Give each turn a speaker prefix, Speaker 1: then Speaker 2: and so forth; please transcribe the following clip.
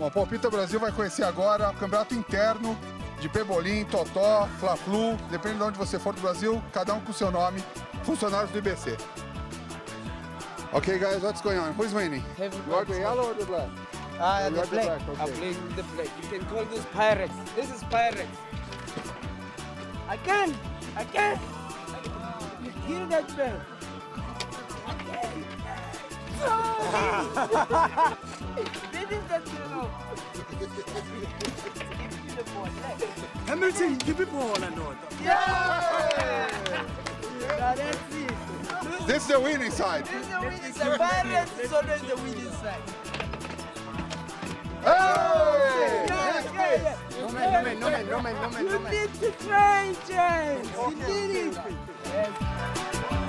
Speaker 1: Bom, o Palpita Brasil vai conhecer agora o campeonato interno de Pebolim, Totó, Fla-Flu, depende de onde você for do Brasil, cada um com seu nome, funcionários do IBC. Okay, guys, what's going on? Who's winning? You are the yellow or the black?
Speaker 2: Ah,
Speaker 1: You
Speaker 2: the
Speaker 1: the
Speaker 2: black.
Speaker 1: black,
Speaker 2: I
Speaker 1: okay.
Speaker 2: play with the black. You can call this pirates. This is pirates. I can. I can. You hear that bell? I can. Hamilton, give it ball
Speaker 3: and all.
Speaker 2: Yeah!
Speaker 1: This is the winning side.
Speaker 2: This is the winning side. Violence is always the winning side.
Speaker 1: Hey!
Speaker 3: No man, no man, no man, no man, no man.
Speaker 2: You need to train, James. You need it.